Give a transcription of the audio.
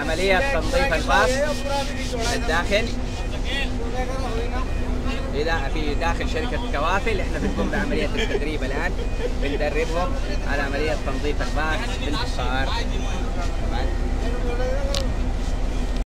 عملية تنظيف الباص من الداخل. إذا في داخل شركة كوافل إحنا بنقوم بعملية التدريب الآن. بندربهم على عملية تنظيف الباص بالفخار